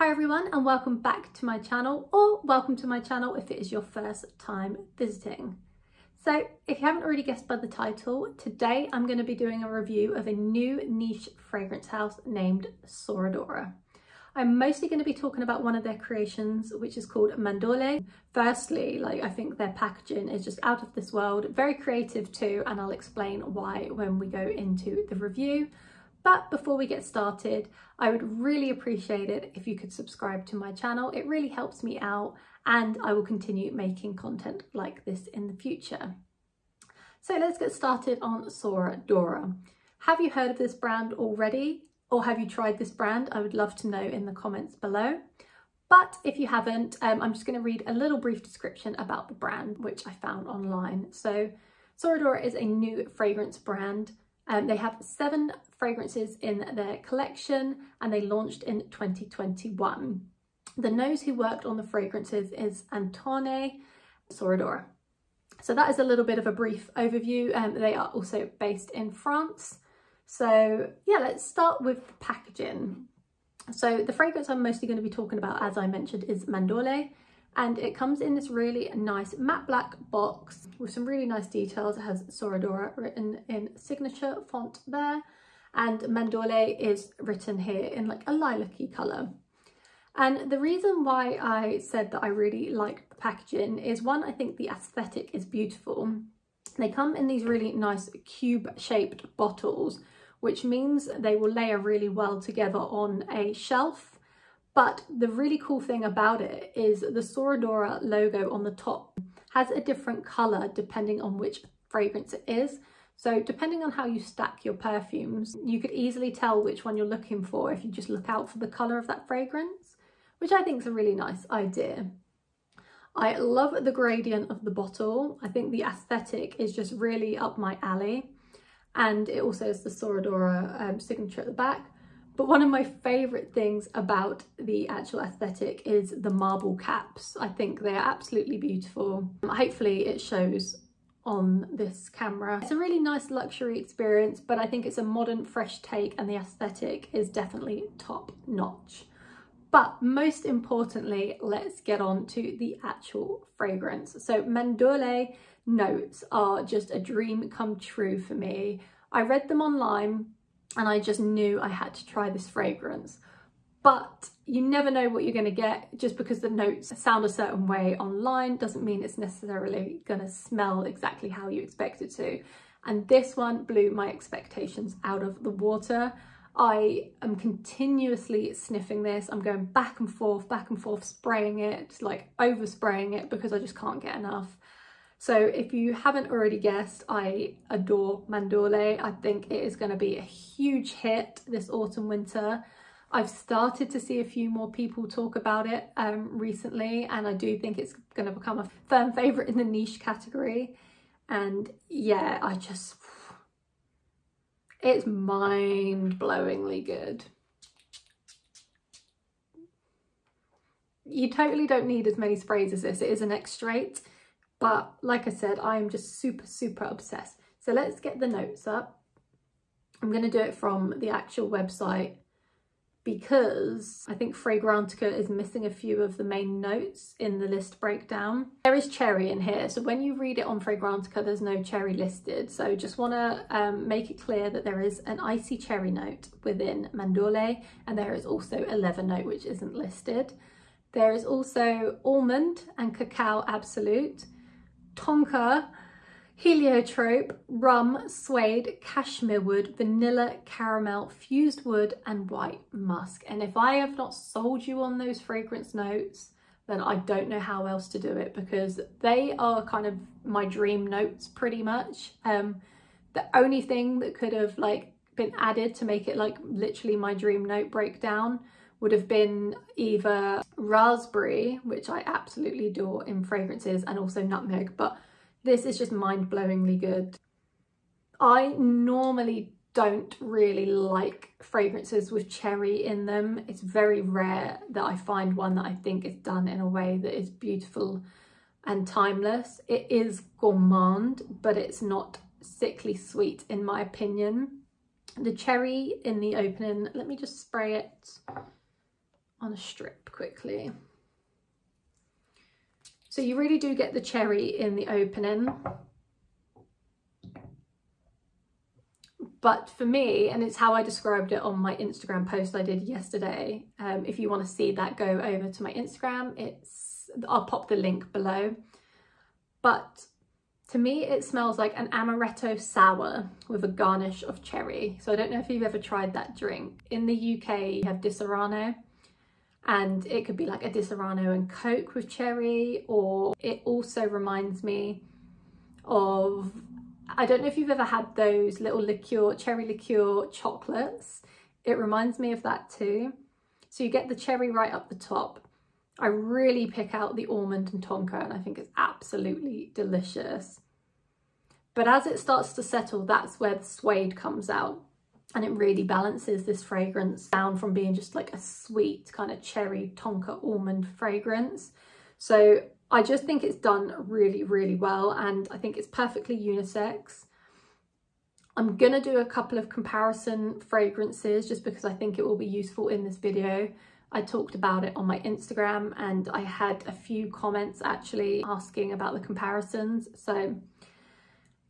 Hi everyone and welcome back to my channel or welcome to my channel if it is your first time visiting. So if you haven't already guessed by the title, today I'm going to be doing a review of a new niche fragrance house named Soradora. I'm mostly going to be talking about one of their creations, which is called Mandorle. Firstly, like I think their packaging is just out of this world, very creative too, and I'll explain why when we go into the review. But before we get started, I would really appreciate it if you could subscribe to my channel. It really helps me out and I will continue making content like this in the future. So let's get started on Soradora. Have you heard of this brand already? Or have you tried this brand? I would love to know in the comments below. But if you haven't, um, I'm just going to read a little brief description about the brand, which I found online. So Soradora is a new fragrance brand um, they have seven fragrances in their collection and they launched in 2021. The nose who worked on the fragrances is Antoine Soradora. So that is a little bit of a brief overview. Um, they are also based in France. So yeah, let's start with the packaging. So the fragrance I'm mostly going to be talking about, as I mentioned, is Mandorle and it comes in this really nice matte black box with some really nice details. It has Soradora written in signature font there and Mandorle is written here in like a lilac-y colour. And the reason why I said that I really like the packaging is one, I think the aesthetic is beautiful. They come in these really nice cube shaped bottles, which means they will layer really well together on a shelf but the really cool thing about it is the Soradora logo on the top has a different colour depending on which fragrance it is. So depending on how you stack your perfumes, you could easily tell which one you're looking for if you just look out for the colour of that fragrance, which I think is a really nice idea. I love the gradient of the bottle. I think the aesthetic is just really up my alley. And it also has the Soradora um, signature at the back. But one of my favourite things about the actual aesthetic is the marble caps. I think they're absolutely beautiful. Hopefully it shows on this camera. It's a really nice luxury experience, but I think it's a modern, fresh take and the aesthetic is definitely top notch. But most importantly, let's get on to the actual fragrance. So Mandorle notes are just a dream come true for me. I read them online and I just knew I had to try this fragrance. But you never know what you're going to get just because the notes sound a certain way online doesn't mean it's necessarily going to smell exactly how you expect it to. And this one blew my expectations out of the water. I am continuously sniffing this. I'm going back and forth, back and forth, spraying it, like over spraying it because I just can't get enough. So if you haven't already guessed, I adore Mandorle. I think it is going to be a huge hit this autumn winter. I've started to see a few more people talk about it um, recently and I do think it's going to become a firm favourite in the niche category. And yeah, I just, it's mind-blowingly good. You totally don't need as many sprays as this. It is an extrait but like I said, I am just super, super obsessed. So let's get the notes up. I'm going to do it from the actual website because I think Fragrantica is missing a few of the main notes in the list breakdown. There is cherry in here, so when you read it on Fragrantica, there's no cherry listed. So just want to um, make it clear that there is an icy cherry note within Mandorle, and there is also a leather note which isn't listed. There is also almond and cacao absolute, tonka, heliotrope, rum, suede, cashmere wood, vanilla, caramel, fused wood, and white musk. And if I have not sold you on those fragrance notes, then I don't know how else to do it because they are kind of my dream notes pretty much. Um, the only thing that could have like been added to make it like literally my dream note breakdown would have been either raspberry, which I absolutely adore in fragrances, and also nutmeg, but this is just mind-blowingly good. I normally don't really like fragrances with cherry in them. It's very rare that I find one that I think is done in a way that is beautiful and timeless. It is gourmand, but it's not sickly sweet in my opinion. The cherry in the opening, let me just spray it on a strip quickly. So you really do get the cherry in the opening. But for me, and it's how I described it on my Instagram post I did yesterday. Um, if you want to see that, go over to my Instagram. It's I'll pop the link below. But to me, it smells like an amaretto sour with a garnish of cherry. So I don't know if you've ever tried that drink. In the UK, you have Disaronno and it could be like a Disaronno and Coke with cherry or it also reminds me of I don't know if you've ever had those little liqueur, cherry liqueur chocolates. It reminds me of that too. So you get the cherry right up the top. I really pick out the almond and tonka and I think it's absolutely delicious. But as it starts to settle, that's where the suede comes out and it really balances this fragrance down from being just like a sweet kind of cherry tonka almond fragrance. So I just think it's done really, really well and I think it's perfectly unisex. I'm going to do a couple of comparison fragrances just because I think it will be useful in this video. I talked about it on my Instagram and I had a few comments actually asking about the comparisons. So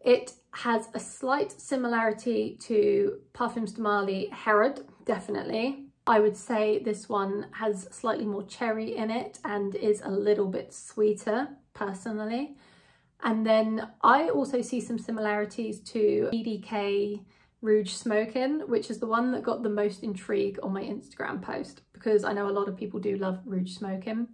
it has a slight similarity to Parfums de Marly Herod, definitely. I would say this one has slightly more cherry in it and is a little bit sweeter personally. And then I also see some similarities to BDK Rouge Smokin, which is the one that got the most intrigue on my Instagram post because I know a lot of people do love Rouge Smokin.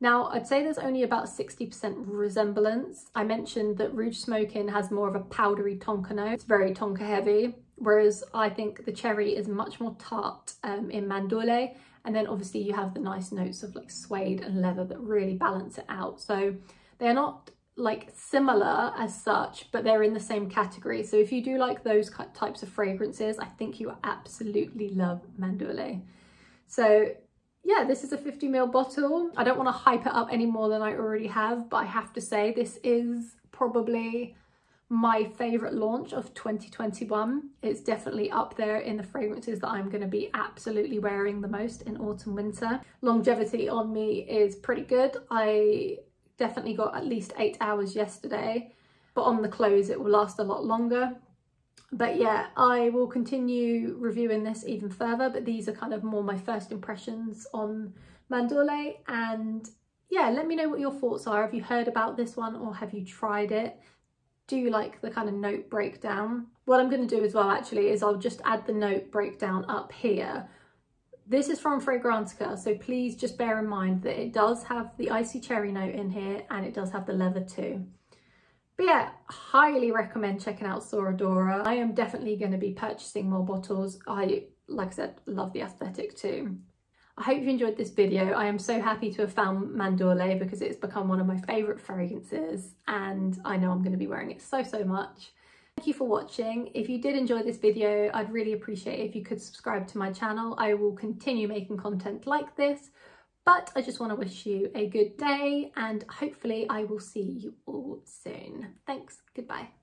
Now, I'd say there's only about 60% resemblance. I mentioned that Rouge Smoking has more of a powdery tonka note. It's very tonka heavy whereas I think the cherry is much more tart um, in Mandorle and then obviously you have the nice notes of like suede and leather that really balance it out so they're not like similar as such but they're in the same category so if you do like those types of fragrances I think you absolutely love Mandorle so yeah this is a 50 ml bottle I don't want to hype it up any more than I already have but I have to say this is probably my favourite launch of 2021. It's definitely up there in the fragrances that I'm going to be absolutely wearing the most in autumn winter. Longevity on me is pretty good. I definitely got at least eight hours yesterday, but on the clothes it will last a lot longer. But yeah, I will continue reviewing this even further, but these are kind of more my first impressions on Mandorle and yeah, let me know what your thoughts are. Have you heard about this one or have you tried it? do you like the kind of note breakdown? What I'm going to do as well actually is I'll just add the note breakdown up here. This is from Fragrantica, so please just bear in mind that it does have the icy cherry note in here and it does have the leather too. But yeah, highly recommend checking out Soradora. I am definitely going to be purchasing more bottles. I, like I said, love the aesthetic too. I hope you enjoyed this video. I am so happy to have found Mandorle because it's become one of my favourite fragrances and I know I'm going to be wearing it so, so much. Thank you for watching. If you did enjoy this video, I'd really appreciate if you could subscribe to my channel. I will continue making content like this, but I just want to wish you a good day and hopefully I will see you all soon. Thanks, goodbye.